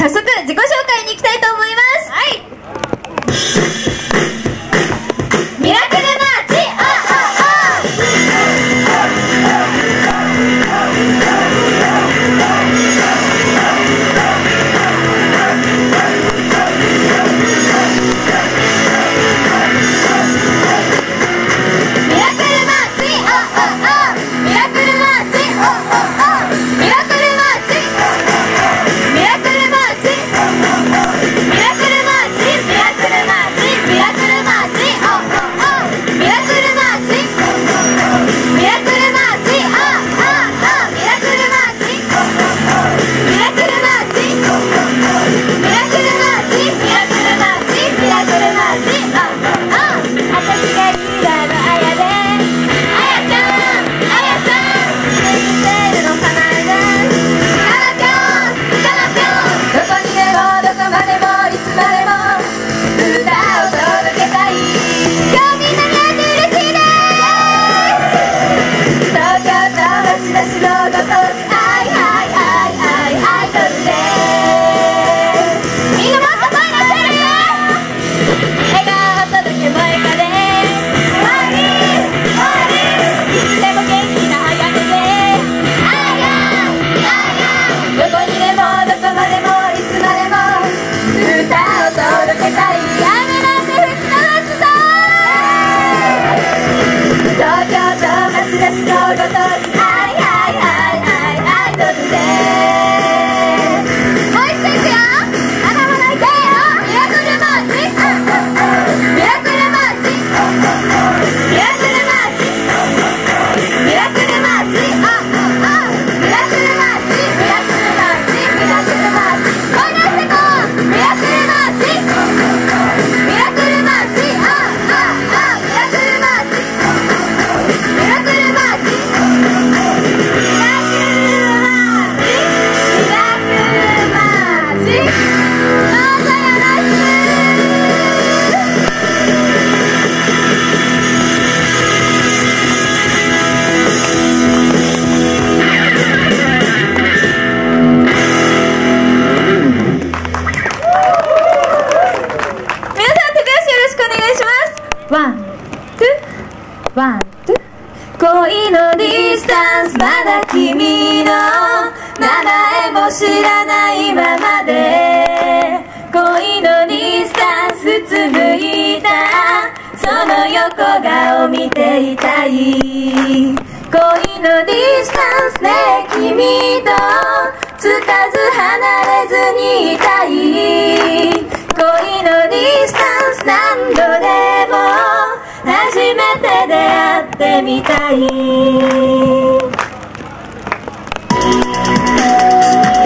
早速自己紹介に行きたいと思います。知らないままで恋のディスタンス紡いだその横顔見ていたい恋のディスタンスで君とつかず離れずにいたい恋のディスタンス何度でも初めて出会ってみたい Thank you.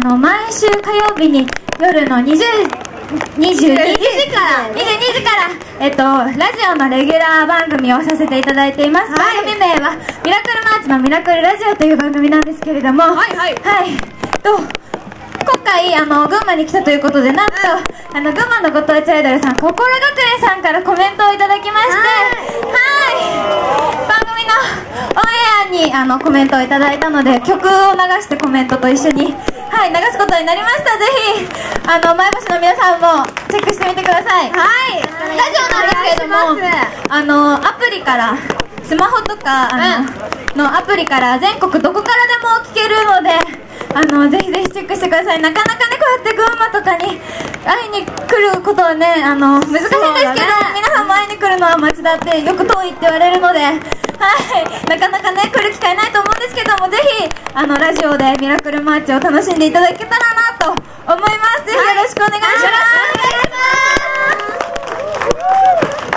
の毎週火曜日に夜の22時から22時からえっとラジオのレギュラー番組をさせていただいています、はい、番組名は「ミラクルマーチのミラクルラジオ」という番組なんですけれどもはいはい。はい。と今回あの群馬に来たということでなんと、あの群馬のご当地アイドルさん心学園さんからコメントをいただきましてはい。番組のオンエアにあのコメントをいただいたので曲を流してコメントと一緒にはい流すことになりました。ぜひあの前橋の皆さんもチェックしてみてください。はいラジオなんですけれどもあのアプリからスマホとか、うん、のアプリから全国どこからでも聞けるのであのぜひぜひチェックしてください。なかなかねこうやって群馬とかに会いに来ることはねあの難しいんですけど、ね、皆さんも会いに来るのは町田ってよく遠いって言われるのではい。なかなかね来る機会ないと思うんですけどもぜひあのラジオでミラクルマーチを楽しんでいただけたらなと思います。ぜひよろしくお願いします、は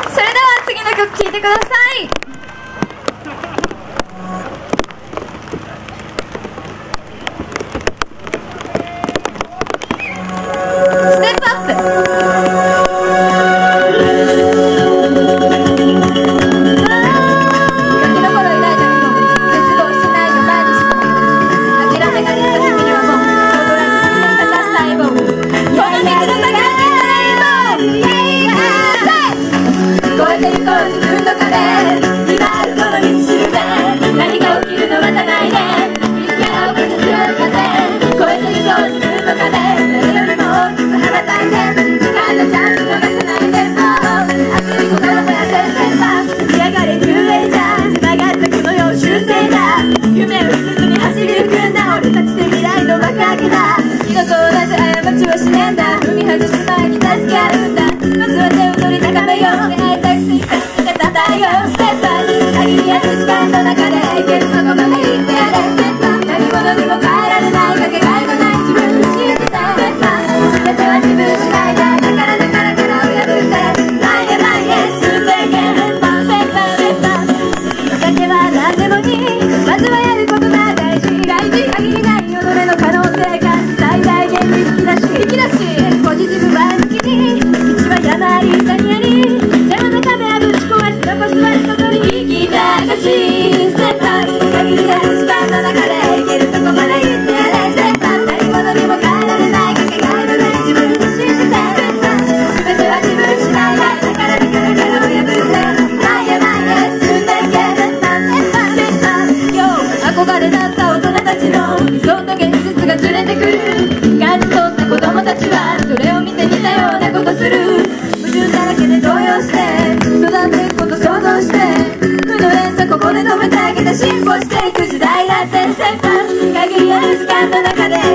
い、それでは次の曲聴いてください。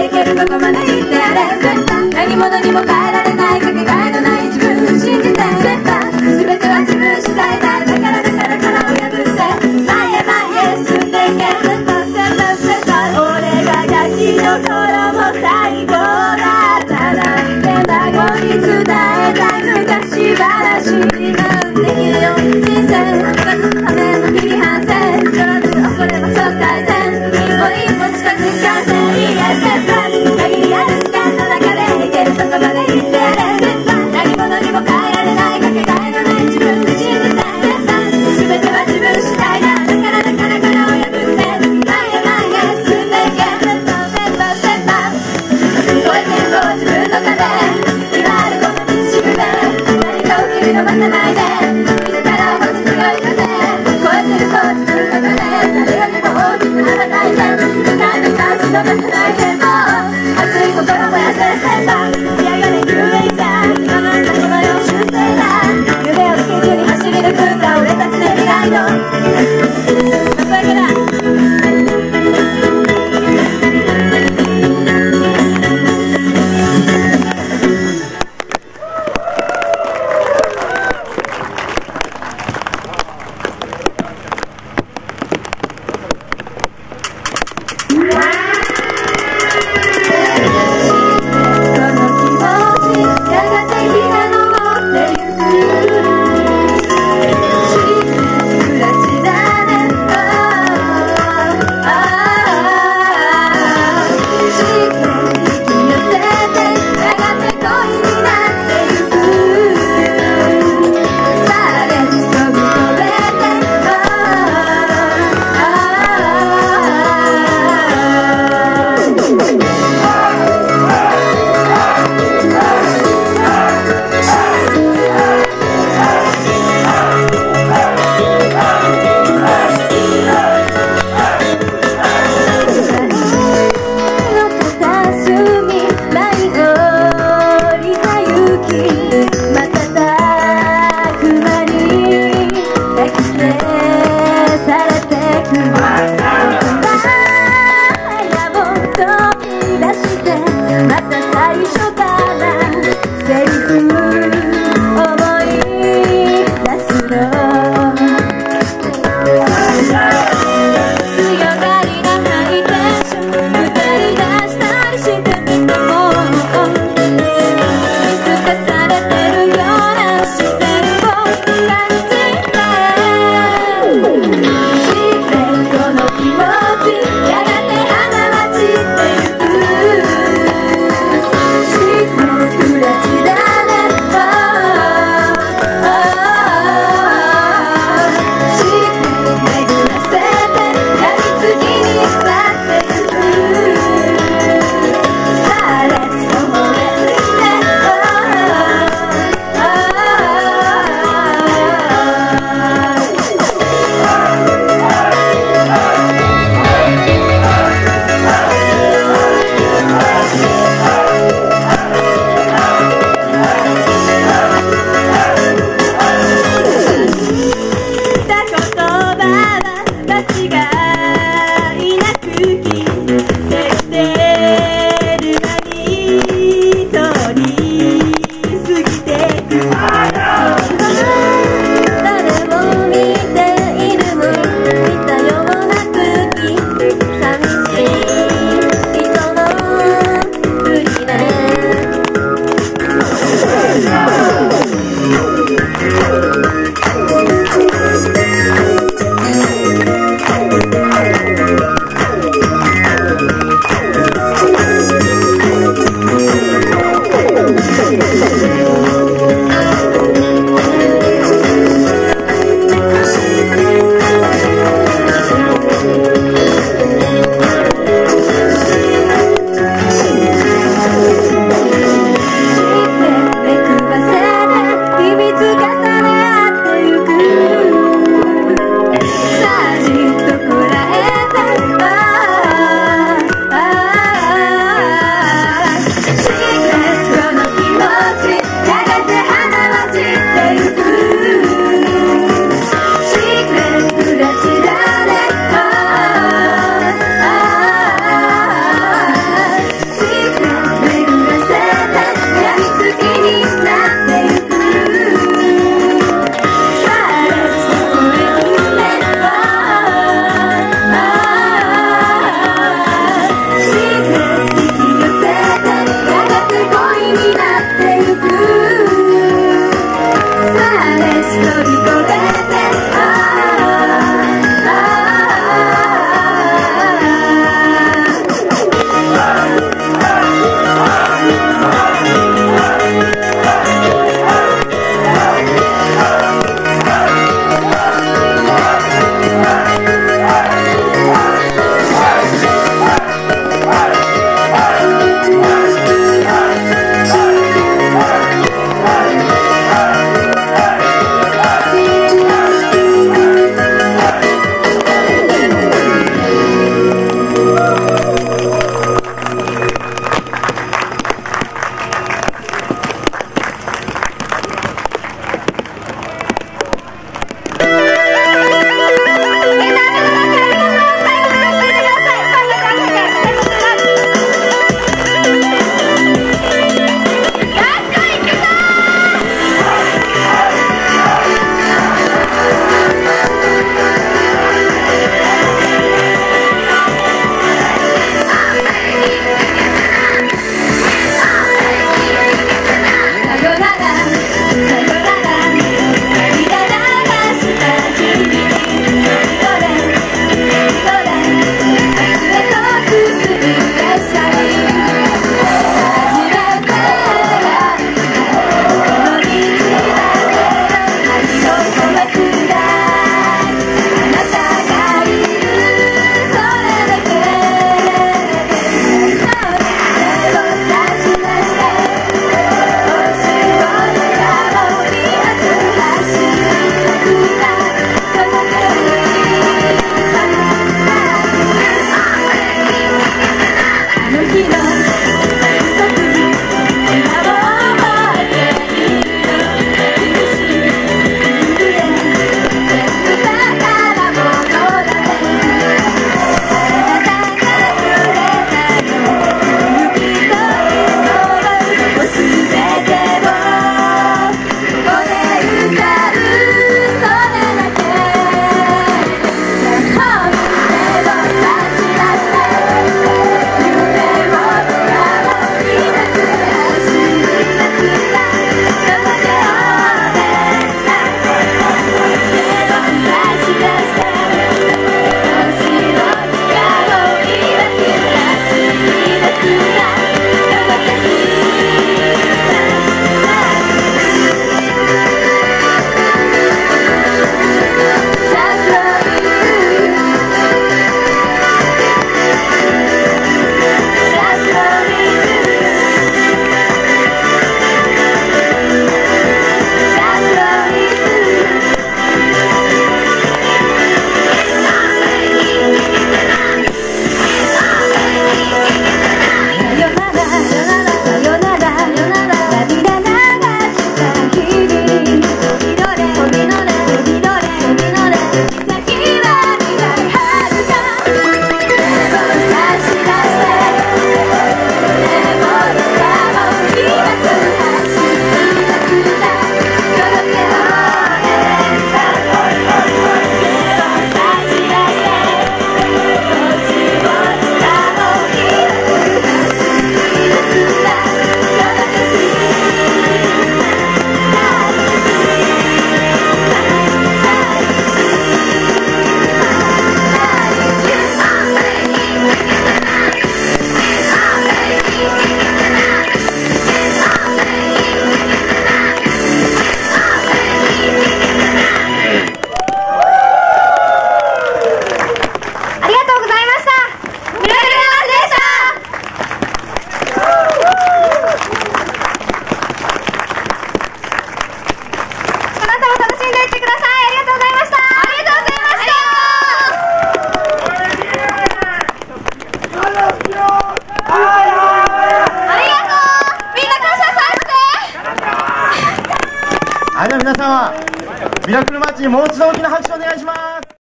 けるとこまで行ってやれ絶対何者にも変えられない